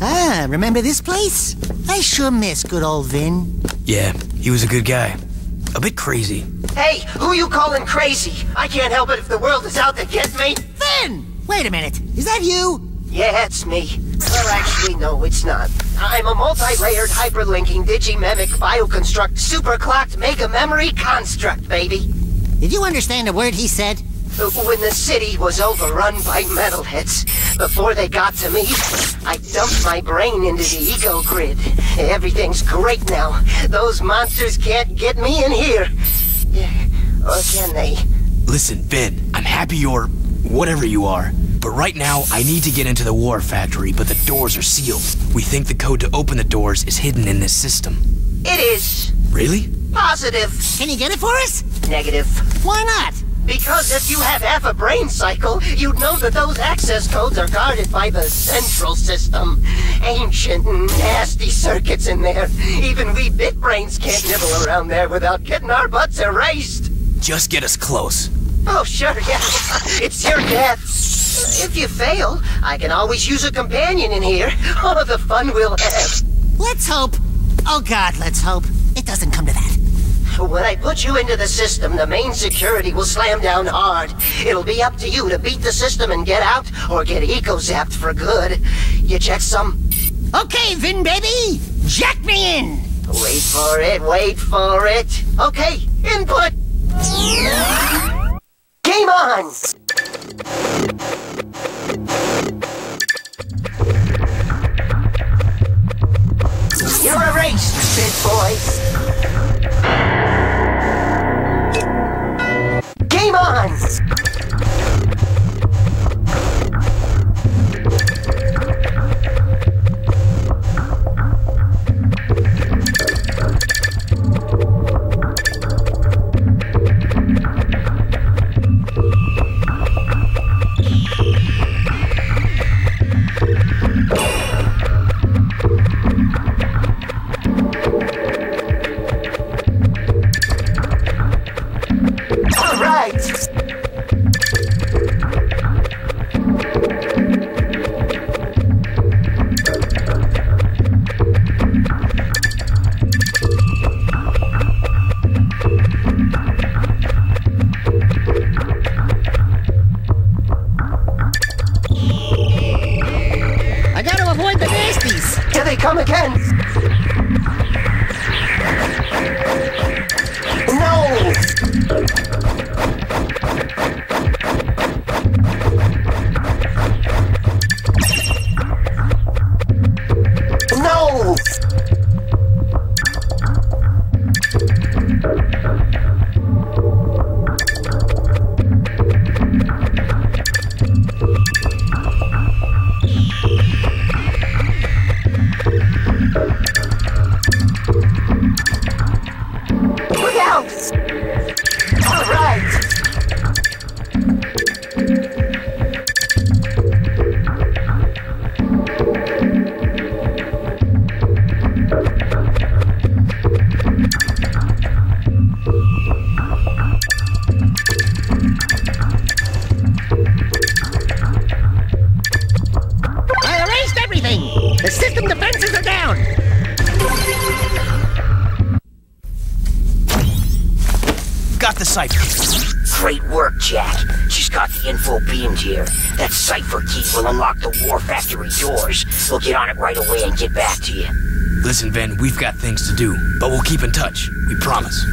Ah, remember this place? I sure miss good old Vin. Yeah, he was a good guy. A bit crazy. Hey, who you calling crazy? I can't help it if the world is out to get me. Vin! Wait a minute. Is that you? Yeah, it's me. Well, actually, no, it's not. I'm a multi-layered hyperlinking digimemic bioconstruct superclocked mega memory construct, baby. Did you understand a word he said? When the city was overrun by metalheads, before they got to me, I dumped my brain into the eco grid. Everything's great now. Those monsters can't get me in here. Or can they? Listen, Vin, I'm happy you're whatever you are. But right now, I need to get into the war factory, but the doors are sealed. We think the code to open the doors is hidden in this system. It is. Really? Positive. Can you get it for us? Negative. Why not? Because if you have half a brain cycle, you'd know that those access codes are guarded by the central system. Ancient, nasty circuits in there. Even we bit brains can't nibble around there without getting our butts erased. Just get us close. Oh, sure, yeah. It's your death. If you fail, I can always use a companion in here. Oh, the fun we'll have. Let's hope. Oh god, let's hope. It doesn't come to that. When I put you into the system, the main security will slam down hard. It'll be up to you to beat the system and get out, or get eco-zapped for good. You check some? Okay, Vin baby! Jack me in! Wait for it, wait for it. Okay, input! Game on! You're erased, big boy. Game Got the cipher. Great work, Jak. She's got the info beamed here. That cipher key will unlock the war factory doors. We'll get on it right away and get back to you. Listen, Vin, we've got things to do, but we'll keep in touch. We promise.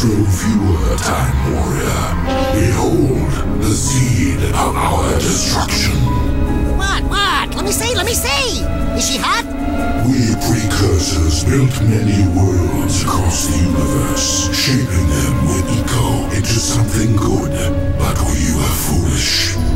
Astroviewer time, warrior. Behold the seed of our destruction. What? What? Let me see. Let me see. Is she hot? We precursors built many worlds across the universe, shaping them with eco into something good. But we were foolish.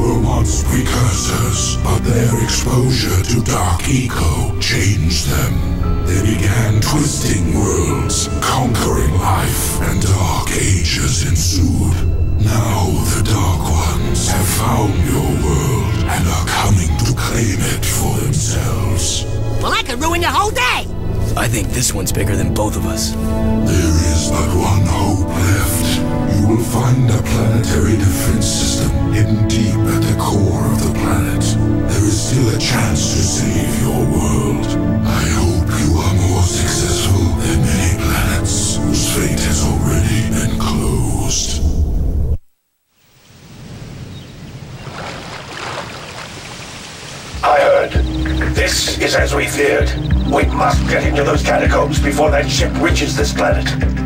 The were once precursors, but their exposure to Dark Eco changed them. They began twisting worlds, conquering life, and dark ages ensued. Now the Dark Ones have found your world and are coming to claim it for themselves. Well, I could ruin your whole day. I think this one's bigger than both of us. There is but one hope left. You will find a planetary defense system hidden deep still a chance to save your world. I hope you are more successful than many planets whose fate has already been closed. I heard. This is as we feared. We must get into those catacombs before that ship reaches this planet.